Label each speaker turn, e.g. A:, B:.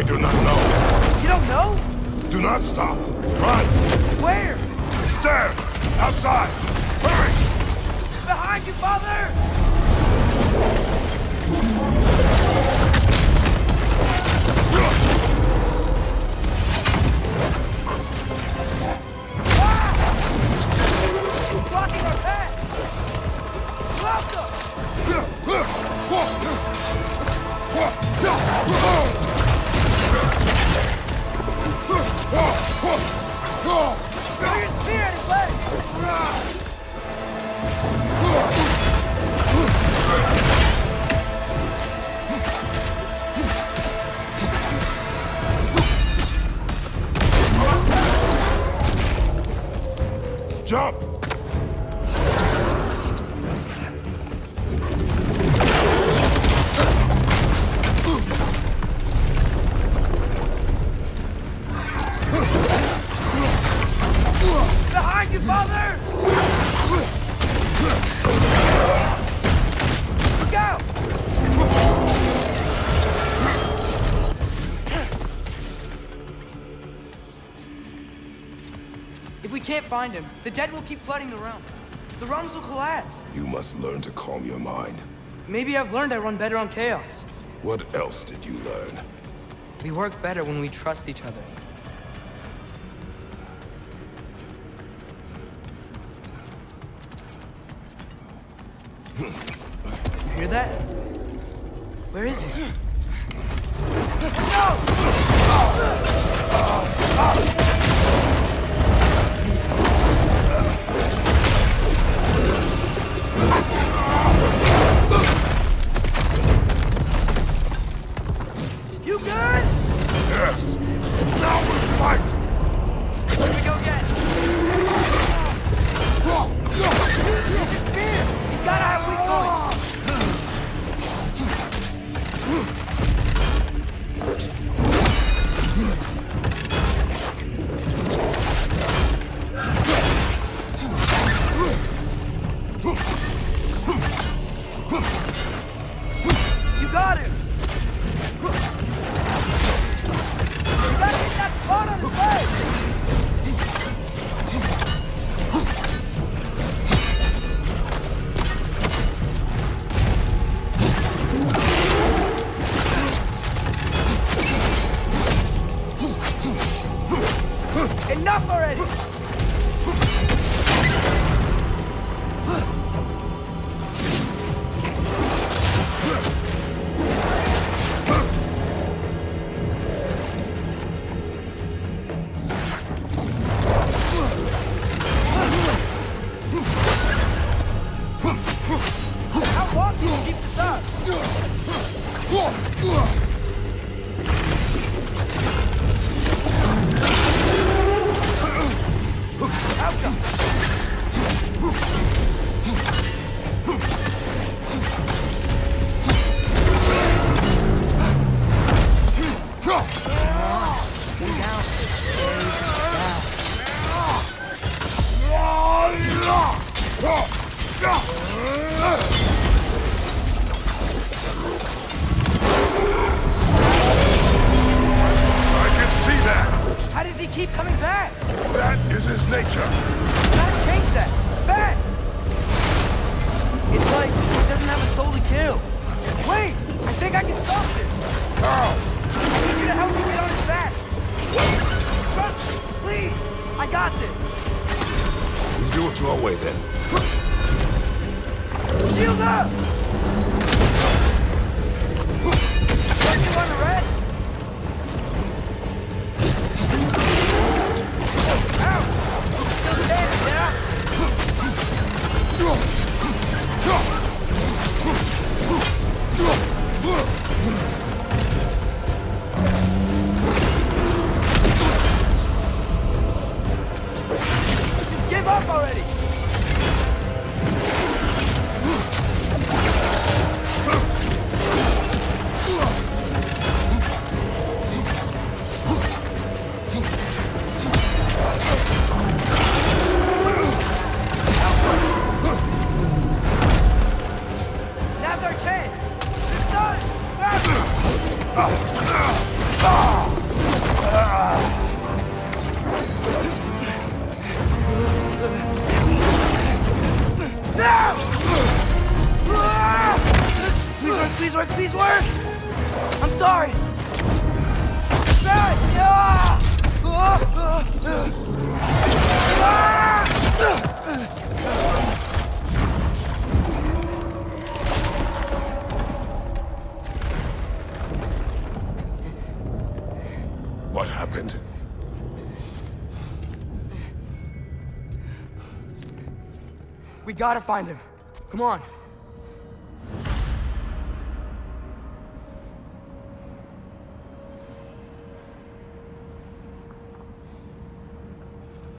A: I do not know.
B: You don't know?
A: Do not stop. Run!
B: Where?
A: Stairs! Outside! Hurry!
B: Behind you, father! Look out! If we can't find him, the dead will keep flooding the realms. The realms will collapse.
A: You must learn to calm your mind.
B: Maybe I've learned I run better on chaos.
A: What else did you learn?
B: We work better when we trust each other. Hear that? Where is he? You got this!
A: We do it your way then.
B: Shield up!
A: What happened?
B: We gotta find him. Come on.